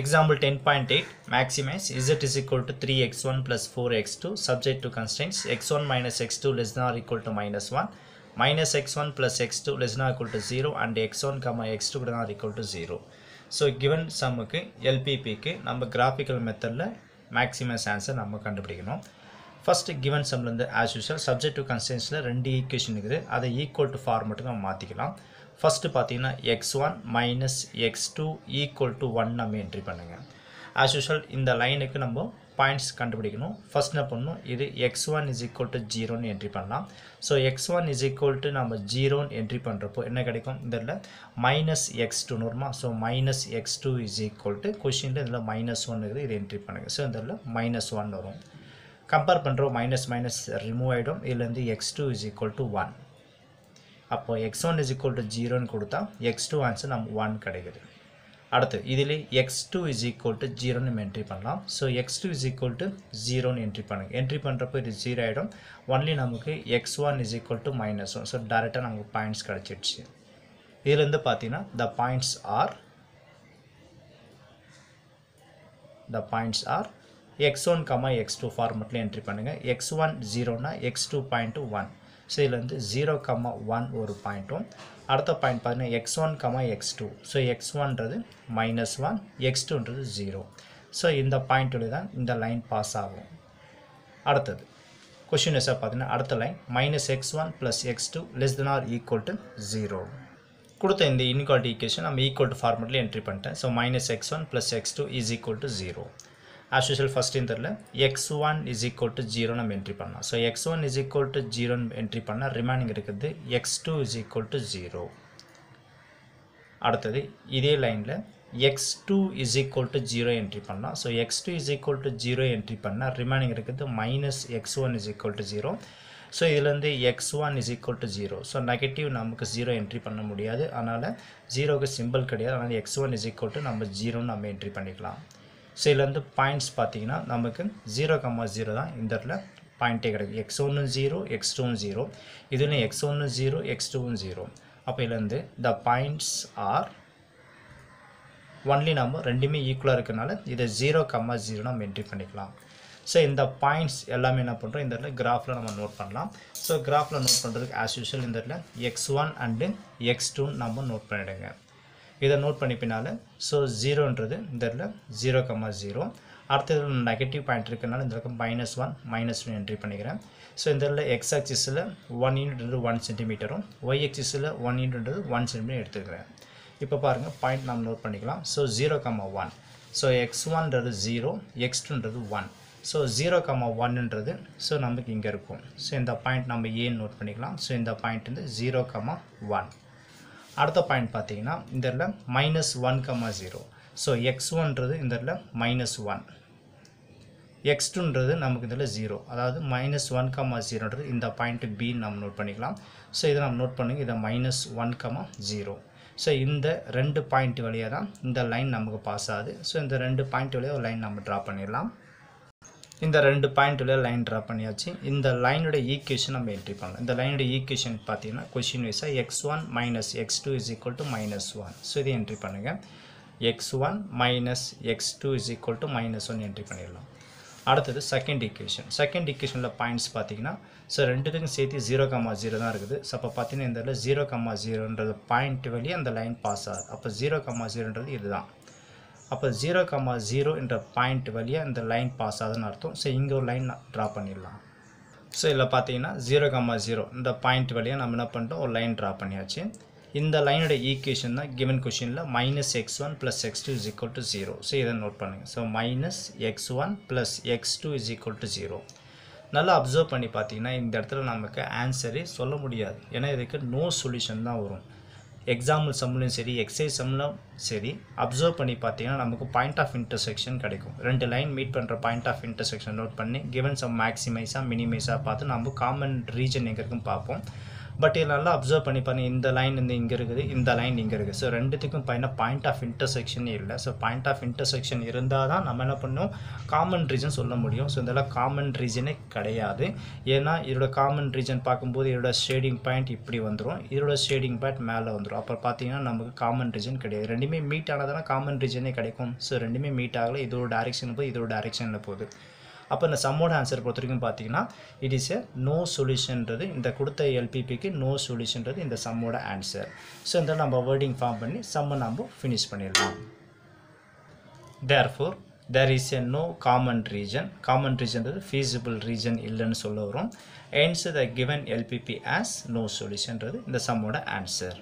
Example 10.8 maximize z is equal to 3x1 plus 4x2 subject to constraints x1 minus x2 less than or equal to minus 1 minus x1 plus x2 less than or equal to 0 and x1 comma x2 greater than or equal to 0 So given சம்முக்கு எல்பிபிக்கு நம்ம graphical மெத்தடில் maximize answer நம்ம கண்டுபிடிக்கணும் first given சம்லேருந்து as usual subject to கன்ஸ்டன்ஸில் ரெண்டு equation இருக்குது அதை equal to ஃபார்மெட்டுக்கு நம்ம மாற்றிக்கலாம் ஃபஸ்ட்டு பார்த்தீங்கன்னா X one minus X two equal to one நம்ம என்ட்ரி பண்ணுங்கள் ஆஸ் யூஷுவல் இந்த லைனுக்கு நம்ம பாயிண்ட்ஸ் கண்டுபிடிக்கணும். ஃபர்ஸ்ட் என்ன பண்ணணும்? இது X one is equal to ஜீரோன்னு என்ட்ரி பண்ணலாம். So X one is equal to நம்ம ஜீரோன்னு என்ட்ரி பண்ணுறப்போ என்ன கிடைக்கும்? இதில் மைனஸ் எக்ஸ் டூன்னு வருமா? So minus X two is equal to கொஷினில் இதில் மைனஸ் ஒன் இருக்குது. இது என்ட்ரி பண்ணுங்கள் ஸோ இதில் மைனஸ் ஒன் வரும். கம்பேர் பண்ணுறோம் மைனஸ் மைனஸ் ரிமூவ் ஆகிடும் இதுலேருந்து X two is equal to one அப்போது X one is equal to ஜீரோன்னு கொடுத்தா எக்ஸ் டூ ஆன்சர் நம்ம ஒன் கிடைக்குது. அடுத்து இதில் X two is equal to ஜீரோன்னு நம்ம என்ட்ரி பண்ணலாம். So X two is equal to ஜீரோன்னு என்ட்ரி பண்ணுங்க. என்ட்ரி பண்ணுறப்போ இது ஜீரோ ஆகிடும் ஒன்லி நமக்கு X one is equal to minus one so டேரெக்டாக நமக்கு பாயிண்ட்ஸ் கிடச்சிடுச்சு இதுலேருந்து பார்த்தீங்கன்னா the points are the points are X one comma X two ஃபார்மெட்டில் entry பண்ணுங்கள் X one ஜீரோனா X two point one so இதில் வந்து ஜீரோ கமா ஒன் ஒரு பாயிண்ட்டும் அடுத்த பாயிண்ட் பார்த்தீங்கன்னா X one comma X two so X ஒன்றது minus one X டூன்றது zero so இந்த பாயிண்ட்டோட தான் இந்த லைன் பாஸ் ஆகும். அடுத்தது கொஷின் எஸ்ஸாக பார்த்தீங்கன்னா அடுத்த line minus X one plus X two less than or equal to zero கொடுத்த இந்த இன்குவாலிட்டி ஈக்குவேஷன் நம்ம ஈக்குவல் டு ஃபார்மெட்டில் என்ட்ரி பண்ணிட்டேன். So minus X one plus X two is equal to zero as usual first இந்த X one is equal to zero நம்ம entry பண்ணலாம். So X one is equal to ஜீரோன்னு entry பண்ணால் remaining இருக்குது X two is equal to zero அடுத்தது இதே லைனில் X two is equal to zero entry பண்ணலாம். So X two is equal to zero entry பண்ணால் ரிமைனிங் இருக்குது minus X one is equal to zero so இதுலேருந்து X one is equal to zero so negative நமக்கு zero entry பண்ண முடியாது. அதனால் ஜீரோவுக்கு simple கிடையாது. அதனால் X one is equal to நம்ம ஜீரோன்னு நம்ம என்ட்ரி பண்ணிக்கலாம். ஸோ இதுலேருந்து பாயிண்ட்ஸ் பார்த்தீங்கன்னா நமக்கு ஜீரோ கம்மா ஜீரோ தான் இந்த இடத்துல பாயிண்ட்டே கிடைக்கும் எக்ஸ் ஒன்று ஜீரோ எக்ஸ் டூ ஜீரோ இதுலேயும் எக்ஸ் ஒன்று ஜீரோ எக்ஸ் டூவும் ஜீரோ அப்போ இதுலேருந்து த பாயிண்ட்ஸ் ஆர் ஒன்லி நம்ம ரெண்டுமே ஈக்குவலாக இருக்கனால இதை ஜீரோ கம்மா ஜீரோ நம்ம என்ட்ரி பண்ணிக்கலாம். ஸோ இந்த பாயிண்ட்ஸ் எல்லாமே என்ன பண்ணுறோம் இந்த இடத்துல கிராஃபில் நம்ம நோட் பண்ணலாம். ஸோ கிராஃபில் நோட் பண்ணுறதுக்கு ஆஸ் யூஷுவல் இந்த இடத்துல எக்ஸ் ஒன் அண்டு எக்ஸ் டூன்னு நம்ம நோட் பண்ணிவிடுங்க இதை நோட் பண்ணி பின்னால். ஸோ ஜீரோன்றது இந்த இடத்துல ஜீரோ கம்மா ஜீரோ அடுத்தது நெகட்டிவ் பாயிண்ட் இருக்கிறனால இந்த பக்கம் minus one minus one entry பண்ணிக்கிறேன். ஸோ இந்த இடத்துல எக்ஸ் ஆக்சிஸில் ஒன் யூனிட்ன்றது ஒன் சென்டிமீட்டரும் ஒய் ஆக்சிஸில் ஒன் யூனிட்ன்றது ஒன் சென்டிமீட்டர் எடுத்துக்கிறேன். இப்போ பாருங்கள் பாயிண்ட் நம்ம நோட் பண்ணிக்கலாம். So zero comma one so X ஒன்றது zero X டூன்றது ஒன் ஸோ ஜீரோ கம்மா ஒன்னுன்றது ஸோ நமக்கு இங்கே இருக்கும். ஸோ இந்த பாயிண்ட் நம்ம ஏன்னு நோட் பண்ணிக்கலாம். ஸோ இந்த பாயிண்ட் வந்து ஜீரோ கம்மா ஒன் அடுத்த பாயிண்ட் பார்த்தீங்கன்னா இந்த இடத்துல minus one comma zero so X ஒன்றது இந்த இடத்துல மைனஸ் ஒன் எக்ஸ் டூன்றது நமக்கு இதில் ஜீரோ அதாவது மைனஸ் ஒன் கம்மா ஜீரோன்றது இந்த பாயிண்ட்டு பின்னு நம்ம நோட் பண்ணிக்கலாம். ஸோ இதை நம்ம நோட் பண்ணுங்க. இதை minus one comma zero so இந்த ரெண்டு பாயிண்ட் வழியாக தான் இந்த லைன் நமக்கு பாஸ் ஆகுது. ஸோ இந்த ரெண்டு பாயிண்ட் வழியாக ஒரு லைன் நம்ம ட்ரா பண்ணிடலாம். இந்த ரெண்டு பாயிண்ட்டில் லைன் ட்ரா பண்ணியாச்சு. இந்த லைனோட ஈக்குவேஷன் நம்ம என்ட்ரி பண்ணலாம். இந்த லைனோட ஈக்குவேஷன் பார்த்தீங்கன்னா கொஷின் வைஸாக X one minus X two is equal to minus one so இதை என்ட்ரி பண்ணுங்கள் X one minus X two is equal to minus one entry பண்ணிடலாம். அடுத்தது செகண்ட் ஈக்குவேஷன் செகண்ட் ஈக்குவேஷனில் பாயிண்ட்ஸ் பார்த்தீங்கன்னா ஸோ ரெண்டுத்துக்கும் சேர்த்து ஜீரோ கம்மா ஜீரோ தான் இருக்குது. ஸோ அப்போ பார்த்தீங்கன்னா இந்த இடத்துல ஜீரோ கம்மா ஜீரோன்றது பாயிண்ட் வழியே அந்த லைன் பாஸ் ஆகுது. அப்போ ஜீரோ கம்மா ஜீரோன்றது இதுதான். அப்போ ஜீரோ காமா ஜீரோ என்ற பாயிண்ட் வழியாக இந்த லைன் பாஸ் ஆகுதுன்னு அர்த்தம். ஸோ இங்கே ஒரு லைன் ட்ரா பண்ணிடலாம். ஸோ இதில் பார்த்தீங்கன்னா ஜீரோ காமா ஜீரோ இந்த பாயிண்ட் வழியாக நம்ம என்ன பண்ணிட்டோம்? ஒரு லைன் ட்ரா பண்ணியாச்சு. இந்த லைனோட ஈக்குவேஷன் தான் கிவன் கொஷினில் minus X one plus X two is equal to zero so இதை நோட் பண்ணுங்கள் so minus X one plus X two is equal to zero நல்லா அப்சர்வ் பண்ணி பார்த்தீங்கன்னா இந்த இடத்துல நமக்கு ஆன்சரே சொல்ல முடியாது. ஏன்னா இதுக்கு நோ சொல்யூஷன் தான் வரும். எக்ஸாம்பிள் சம்லையும் சரி எக்ஸைஸ் சம்லும் சரி அப்சர்வ் பண்ணி பார்த்தீங்கன்னா நமக்கு பாயிண்ட் ஆஃப் இன்டர்செக்ஷன் கிடைக்கும். ரெண்டு லைன் மீட் பண்ணுற பாயிண்ட் ஆஃப் இன்டர்செக்ஷன் நோட் பண்ணி கிவன் சம் மேக்ஸிமைஸாக மினிமைஸாக பார்த்து நம்ம காமன் ரீஜன் எங்கே இருக்குன்னு பார்ப்போம். பட் இது நல்லா அப்சர்வ் பண்ணி பாருங்கள் இந்த லைன் வந்து இங்கே இருக்குது இந்த லைன் இங்கே இருக்குது. ஸோ ரெண்டுத்துக்கும் பார்த்தீங்கன்னா பாயிண்ட் ஆஃப் இன்டர்செக்ஷனே இல்லை. ஸோ பாயிண்ட் ஆஃப் இன்டர்செக்ஷன் இருந்தால் தான் நம்ம என்ன பண்ணோம்? காமன் ரீஜன் சொல்ல முடியும். ஸோ இதெல்லாம் காமன் ரீஜனே கிடையாது. ஏன்னா இதோட காமன் ரீஜன் பார்க்கும்போது இதோட ஷேடிங் பாயிண்ட் இப்படி வந்துடும் இதோட ஷேடிங் பாயிண்ட் மேலே வந்துடும் அப்புறம் பார்த்தீங்கன்னா நமக்கு காமன் ரீஜன் கிடையாது. ரெண்டுமே மீட் ஆனதான காமன் ரீஜனே கிடைக்கும். ஸோ ரெண்டுமே மீட் ஆகலை. இதோட டேரெக்ஷன் போய் இதோட டேரெக்ஷனில் போகுது. அப்போ இந்த சம்மோட ஆன்சர் பொறுத்த வரைக்கும் பார்த்தீங்கன்னா இட் இஸ் எ நோ சொல்யூஷன்றது இந்த கொடுத்த எல்பிபிக்கு நோ சொல்யூஷன்றது இந்த சம்மோட ஆன்சர் ஸோ இந்த நம்ம வேர்டிங் ஃபார்ம் பண்ணி சம்மை நம்ம ஃபினிஷ் பண்ணிடலாம். Therefore there is a no common region common ரீஜன்றது feasible region இல்லைன்னு சொல்ல வரும். Hence the given LPP has no சொல்யூஷன்றது இந்த சம்மோட ஆன்சர்